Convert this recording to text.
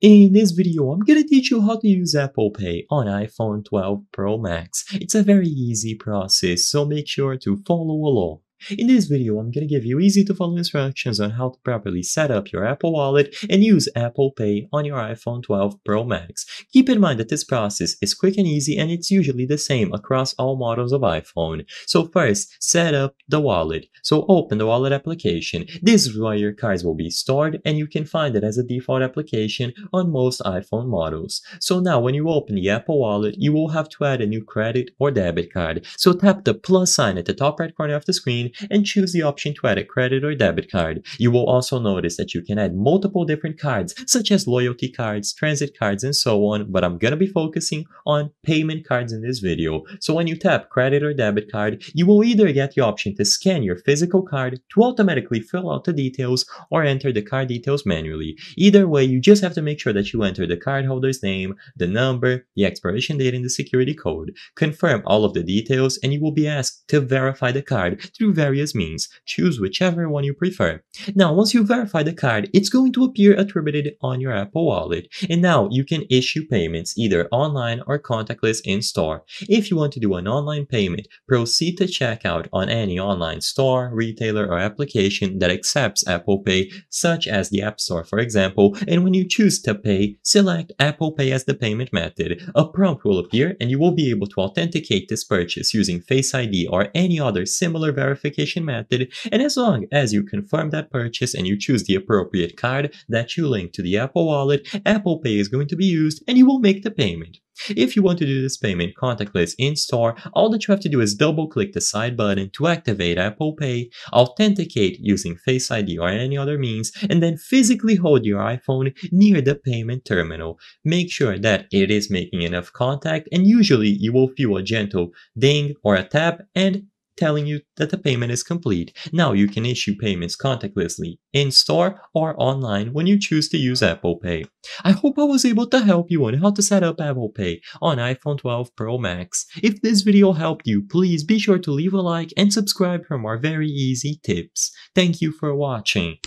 In this video, I'm gonna teach you how to use Apple Pay on iPhone 12 Pro Max. It's a very easy process, so make sure to follow along. In this video, I'm going to give you easy to follow instructions on how to properly set up your Apple Wallet and use Apple Pay on your iPhone 12 Pro Max. Keep in mind that this process is quick and easy and it's usually the same across all models of iPhone. So first, set up the wallet. So open the wallet application. This is where your cards will be stored and you can find it as a default application on most iPhone models. So now when you open the Apple Wallet, you will have to add a new credit or debit card. So tap the plus sign at the top right corner of the screen and choose the option to add a credit or debit card. You will also notice that you can add multiple different cards, such as loyalty cards, transit cards, and so on, but I'm gonna be focusing on payment cards in this video. So when you tap credit or debit card, you will either get the option to scan your physical card to automatically fill out the details or enter the card details manually. Either way, you just have to make sure that you enter the cardholder's name, the number, the expiration date, and the security code. Confirm all of the details and you will be asked to verify the card through various means. Choose whichever one you prefer. Now, once you verify the card, it's going to appear attributed on your Apple Wallet. And now you can issue payments either online or contactless in store. If you want to do an online payment, proceed to checkout on any online store, retailer, or application that accepts Apple Pay, such as the App Store, for example. And when you choose to pay, select Apple Pay as the payment method. A prompt will appear and you will be able to authenticate this purchase using Face ID or any other similar verification verification method, and as long as you confirm that purchase and you choose the appropriate card that you link to the Apple Wallet, Apple Pay is going to be used and you will make the payment. If you want to do this payment contactless in-store, all that you have to do is double-click the side button to activate Apple Pay, authenticate using Face ID or any other means, and then physically hold your iPhone near the payment terminal. Make sure that it is making enough contact and usually you will feel a gentle ding or a tap and telling you that the payment is complete. Now you can issue payments contactlessly in store or online when you choose to use Apple Pay. I hope I was able to help you on how to set up Apple Pay on iPhone 12 Pro Max. If this video helped you, please be sure to leave a like and subscribe for more very easy tips. Thank you for watching.